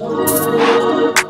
Thank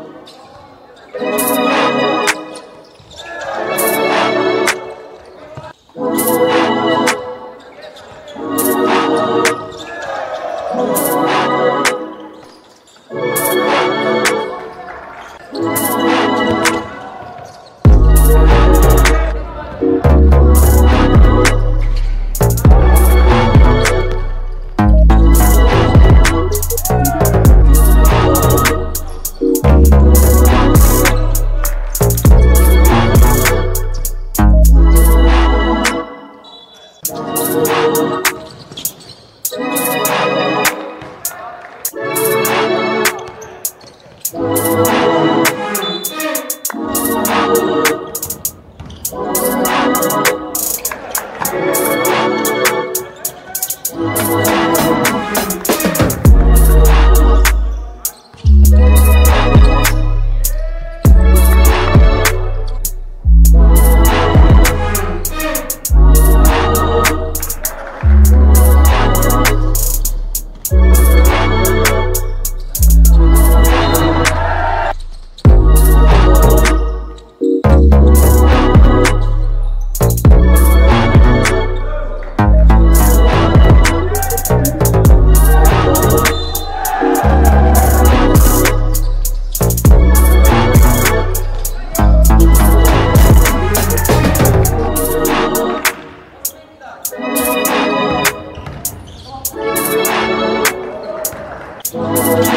啊。